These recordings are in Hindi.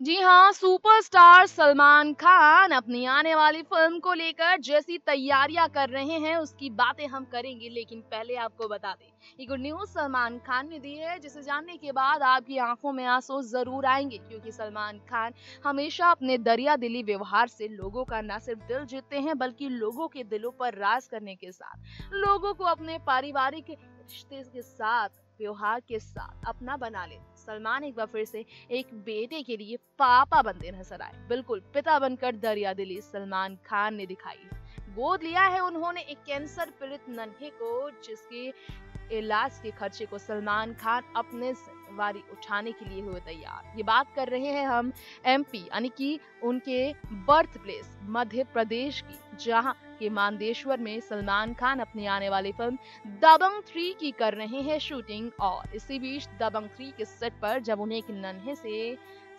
जी हाँ सुपरस्टार सलमान खान अपनी आने वाली फ़िल्म को लेकर जैसी तैयारियाँ कर रहे हैं, उसकी बातें हम करेंगे, लेकिन पहले आपको बता दें, ये गुड न्यूज़ सलमान खान ने दी है, जिसे जानने के बाद आपकी आँखों में आँसू ज़रूर आएँगे, क्योंकि सलमान खान हमेशा अपने दरिया दिली व्यवहार से लोगों का न सिर्फ़ दिल जीतते हैं, बल्कि लोगों के दिलों पर राज करने के साथ, लोगों को अपने पारिवारिक रिश्ते के साथ व्यवहार के साथ अपना बना ले। सलमान एक बार फिर से एक बेटे के लिए पापा बनते नज़र आए। बिल्कुल, पिता बनकर दरिया दिली सलमान खान ने दिखाई। गोद लिया है उन्होंने एक कैंसर पीड़ित नन्हे को, जिसके इलाज के खर्चे को सलमान खान अपने जिम्मेवारी उठाने के लिए हुए तैयार। ये बात कर रहे हैं हम एमपी यानी कि उनके बर्थ प्लेस मध्य प्रदेश की, जहाँ के मानदेश्वर में सलमान खान अपनी आने वाली फ़िल्म दबंग थ्री की कर रहे हैं शूटिंग, और इसी बीच दबंग थ्री के सेट पर जब उन्हें एक नन्हे से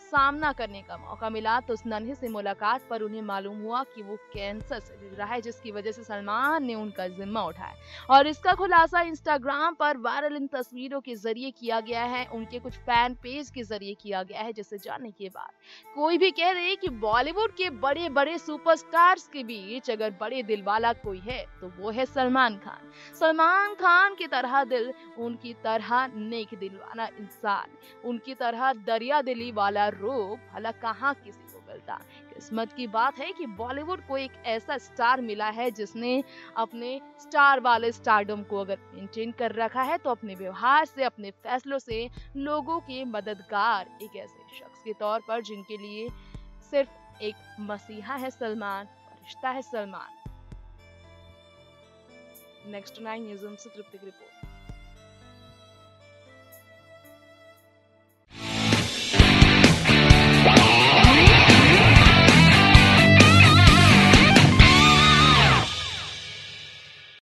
सामना करने का मौका मिला तो उस नन्हे से मुलाकात पर उन्हें मालूम हुआ कि वो कैंसर से जूझ रहा है, जिसकी वजह से सलमान ने उनका जिम्मा उठाया। और इसका खुलासा इंस्टाग्राम पर वायरल इन तस्वीरों के ज़रिए किया गया है, उनके कुछ फ़ैन पेज के ज़रिए किया गया है, जिसे जानने के बाद। कोई भी कह रहे कि बॉलीवुड के बड़े बड़े सुपरस्टार्स के बीच अगर बड़े दिल वाला कोई है तो वो है सलमान खान। सलमान खान की तरह दिल, उनकी तरह नेक दिल वाला इंसान, उनकी तरह दरिया दिली वाला रूप भला कहाँ किसी को मिलता। किस्मत की बात है कि बॉलीवुड को एक ऐसा स्टार मिला है जिसने अपने स्टार वाले स्टारडम को अगर मेंटेन कर रखा है तो अपने व्यवहार से, अपने फैसलों से लोगों के मददगार। एक ऐसे शख्स के तौर पर जिनके लिए सिर्फ़ एक मसीहा है सलमान, रिश्ता है सलमान। नेक्स्ट नाइन न्यूज़ से तृप्ति की रिपोर्ट